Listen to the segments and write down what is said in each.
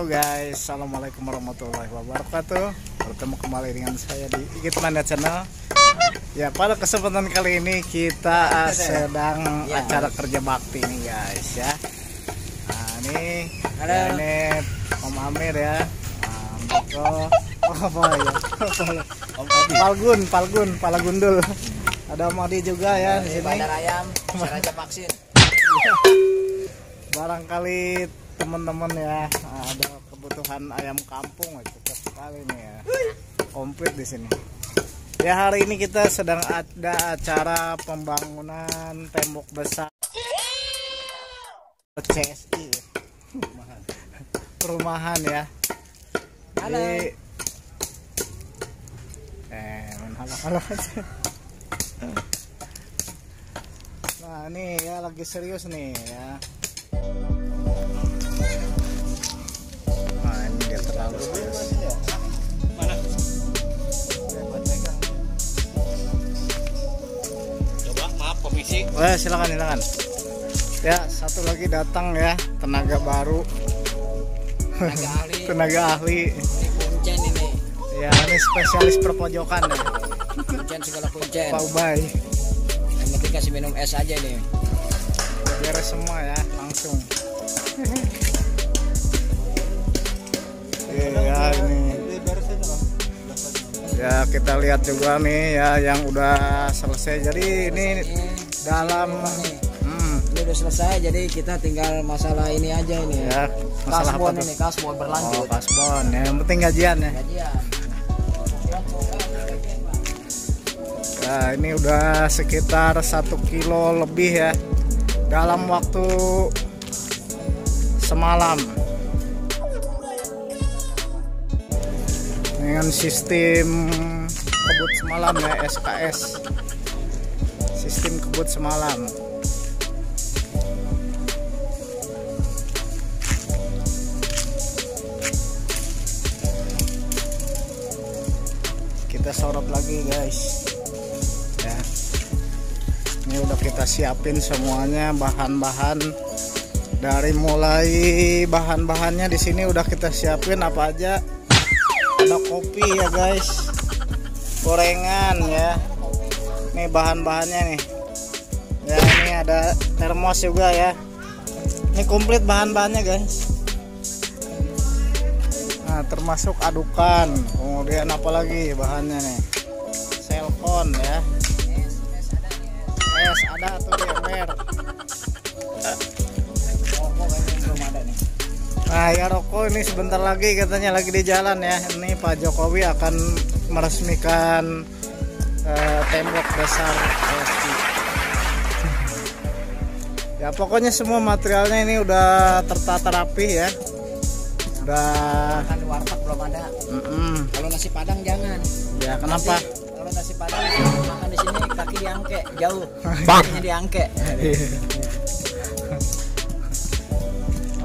guys, Assalamualaikum warahmatullahi wabarakatuh. Bertemu kembali dengan saya di Ikitmania Channel. Ya pada kesempatan kali ini kita sedang acara kerja bakti nih guys ya. Nah ini, Halo. ya, ini Om Amir ya. Nah, Miko, oh apa ya? Om. Palgun, Palgun, Palagundul Ada Om Adi juga ya di sini. Bandar ayam, Raja vaksin. Barangkali teman-teman ya ada kebutuhan ayam kampung cocok sekali nih ya. Komplit di sini. Ya hari ini kita sedang ada acara pembangunan tembok besar. CSI perumahan ya. Halo. Jadi- eh main halo-halo aja. Nah ini ya lagi serius nih ya Nah ini dia terlalu serius. Coba maaf komisi. Oh silakan silakan. Ya satu lagi datang ya tenaga baru, Tenaga ahli. tenaga ahli. Ini kuncen ini. Ya ini spesialis perpojokan ya, Kuncen segala kuncen. Pak Ubay. Yang penting kasih minum es aja nih. Beres semua ya langsung. Ya ini. Ya kita lihat juga nih ya yang udah selesai. Jadi ini dalam hmm, Ini udah selesai jadi kita tinggal masalah ini aja ini. ya masalah Kasbon apa ini, kasbon Oh, berlanjut. kasbon ya. Yang penting gajian ya. Gajian. Nah, ini udah sekitar satu kilo lebih ya dalam waktu semalam. Dengan sistem kebut semalam ya SKS sistem kebut semalam. Kita sorot lagi guys. Ya ini udah kita siapin semuanya bahan-bahan. Dari mulai bahan-bahannya di sini udah kita siapin apa aja. Ada kopi ya guys. Gorengan ya. Nih bahan-bahannya nih. Ya ini ada termos juga ya. Ini komplit bahan-bahannya guys. Nah termasuk adukan. Kemudian apa lagi bahannya nih? Selkon ya es ada tuh di ember Rokok kayaknya belum ada nih. nah ya rokok ini sebentar lagi katanya lagi di jalan ya ini Pak Jokowi akan meresmikan eh, tembok besar ya pokoknya semua materialnya ini udah tertata rapi ya udah Makan di warteg belum ada. mm-mm. Kalau nasi padang jangan. ya kenapa Nasi- Nasi padang makan di sini kaki diangke jauh. Kakinya diangke.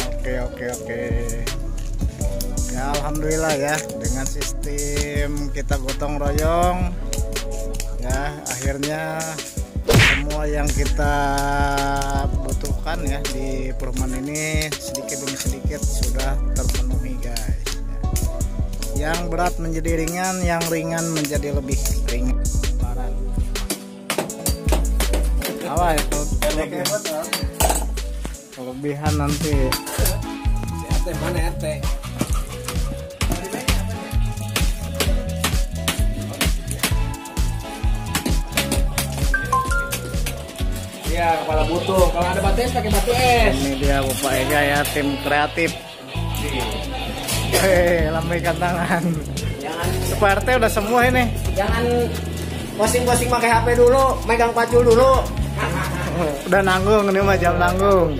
Oke oke oke. Ya alhamdulillah ya dengan sistem kita gotong royong ya akhirnya semua yang kita butuhkan ya di perumahan ini sedikit demi sedikit sudah. Yang berat menjadi ringan, yang ringan menjadi lebih ringan. Apa itu? Kelebihan nanti. RT mana RT? Iya, kepala butuh. Kalau ada batu es pakai batu es. Ini dia Bapak Ega ya tim kreatif. Hei, lambaikan tangan. Jangan. Udah semua ini. Jangan posing posing pakai HP dulu, megang pacul dulu. udah nanggung ini mah jam nanggung.